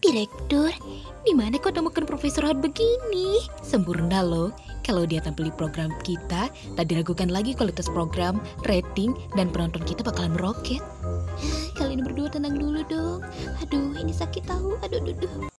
Direktur, di mana kau temukan Profesor Hart begini? Sempurna loh. Kalau dia tampil di program kita, tak diragukan lagi kualitas program, rating, dan penonton kita bakalan meroket. Kalian berdua tenang dulu dong. Aduh, ini sakit tahu. Aduh, aduh, aduh.